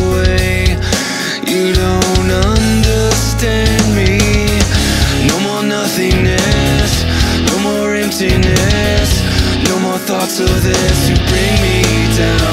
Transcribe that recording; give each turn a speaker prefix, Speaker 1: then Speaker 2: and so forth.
Speaker 1: away. You don't understand me. No more nothingness, no more emptiness, no more thoughts of this. You bring me down.